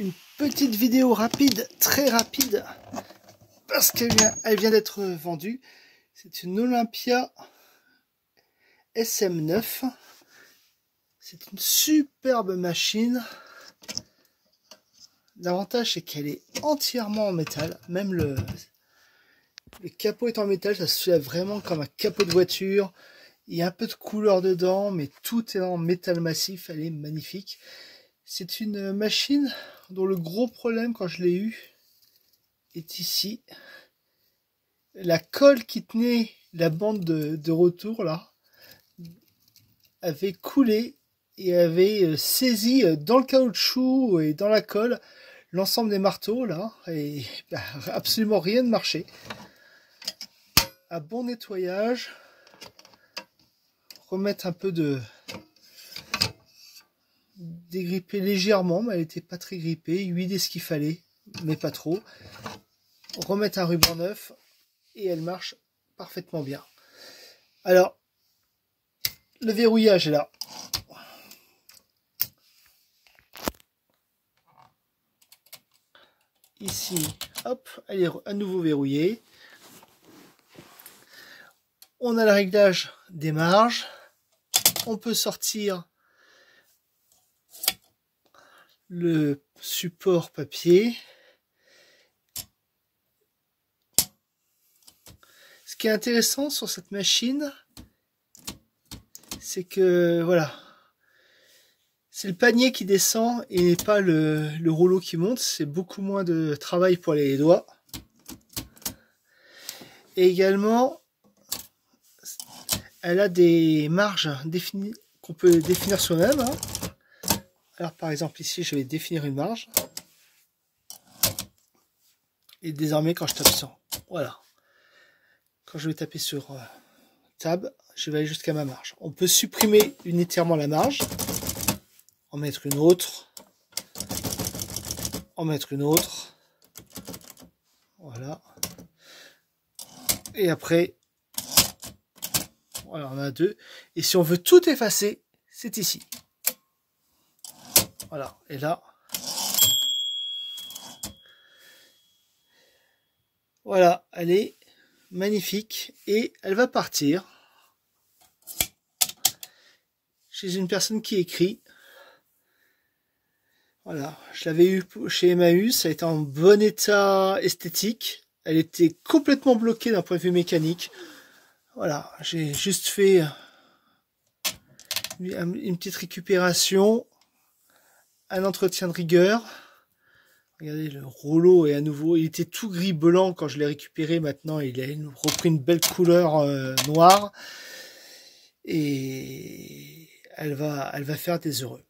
une petite vidéo rapide, très rapide, parce qu'elle vient, d'être vendue. C'est une Olympia SM9. C'est une superbe machine. L'avantage, c'est qu'elle est entièrement en métal. Même le, le capot est en métal. Ça se fait vraiment comme un capot de voiture. Il y a un peu de couleur dedans, mais tout est en métal massif. Elle est magnifique. C'est une machine dont le gros problème quand je l'ai eu est ici. La colle qui tenait la bande de, retour là avait coulé et avait euh, saisi euh, dans le caoutchouc et dans la colle l'ensemble des marteaux là et bah, absolument rien ne marchait. À bon nettoyage, remettre un peu de dégripper légèrement, mais elle était pas très grippée, huiler ce qu'il fallait, mais pas trop. Remettre un ruban neuf et elle marche parfaitement bien. Alors, le verrouillage est là. Ici, hop, elle est à nouveau verrouillée. On a le réglage des marges. On peut sortir le support papier. Ce qui est intéressant sur cette machine, c'est que voilà, c'est le panier qui descend et pas le, le rouleau qui monte. C'est beaucoup moins de travail pour les doigts. Et également, elle a des marges définies qu'on peut définir soi-même. Hein. Alors par exemple ici, je vais définir une marge. Et désormais, quand je tape sur, voilà, quand je vais taper sur euh, Tab, je vais aller jusqu'à ma marge. On peut supprimer unitairement la marge en mettre une autre, en mettre une autre, voilà. Et après, voilà, on a deux. Et si on veut tout effacer, c'est ici. Voilà, et là, voilà, elle est magnifique et elle va partir chez une personne qui écrit voilà, je l'avais eu chez Emmaüs, a été en bon état esthétique. Elle était complètement bloquée d'un point de vue mécanique. Voilà, j'ai juste fait une petite récupération, un entretien de rigueur. Regardez, le rouleau est à nouveau, il était tout gris blanc quand je l'ai récupéré. Maintenant, il a repris une belle couleur euh, noire. Et elle va, elle va faire des heureux.